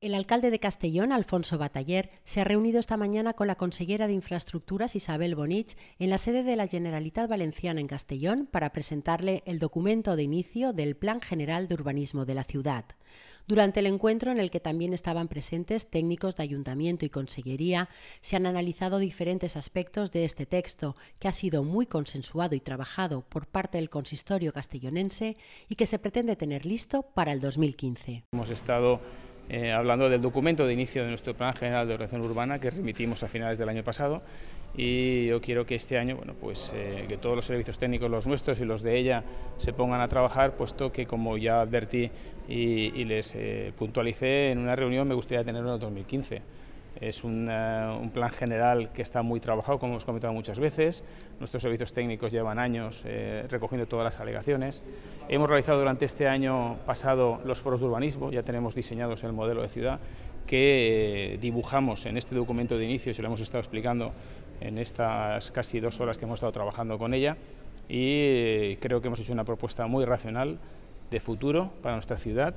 El alcalde de Castellón, Alfonso Bataller, se ha reunido esta mañana con la consellera de Infraestructuras, Isabel Bonich, en la sede de la Generalitat Valenciana en Castellón para presentarle el documento de inicio del Plan General de Urbanismo de la ciudad. Durante el encuentro, en el que también estaban presentes técnicos de ayuntamiento y consellería, se han analizado diferentes aspectos de este texto, que ha sido muy consensuado y trabajado por parte del consistorio castellonense y que se pretende tener listo para el 2015. Hemos estado eh, hablando del documento de inicio de nuestro Plan General de Ordenación Urbana que remitimos a finales del año pasado y yo quiero que este año, bueno, pues eh, que todos los servicios técnicos, los nuestros y los de ella, se pongan a trabajar, puesto que como ya advertí y, les eh, puntualicé en una reunión, me gustaría tenerlo en el 2015. Es un, plan general que está muy trabajado, como hemos comentado muchas veces. Nuestros servicios técnicos llevan años eh, recogiendo todas las alegaciones. Hemos realizado durante este año pasado los foros de urbanismo, ya tenemos diseñados el modelo de ciudad que eh, dibujamos en este documento de inicio, se lo hemos estado explicando en estas casi dos horas que hemos estado trabajando con ella y eh, creo que hemos hecho una propuesta muy racional de futuro para nuestra ciudad.